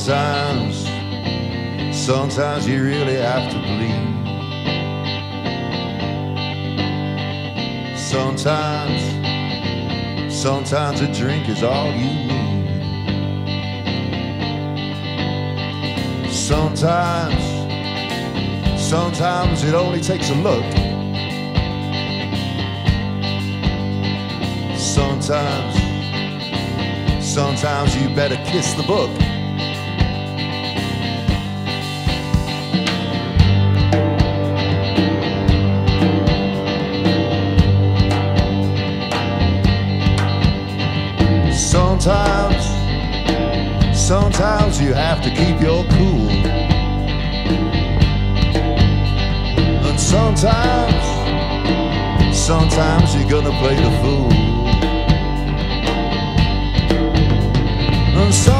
Sometimes, sometimes you really have to bleed. Sometimes, sometimes a drink is all you need. Sometimes, sometimes it only takes a look. Sometimes, sometimes you better kiss the book. Sometimes you have to keep your cool. And sometimes, sometimes you're gonna play the fool. And sometimes,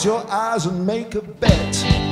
close your eyes and make a bet.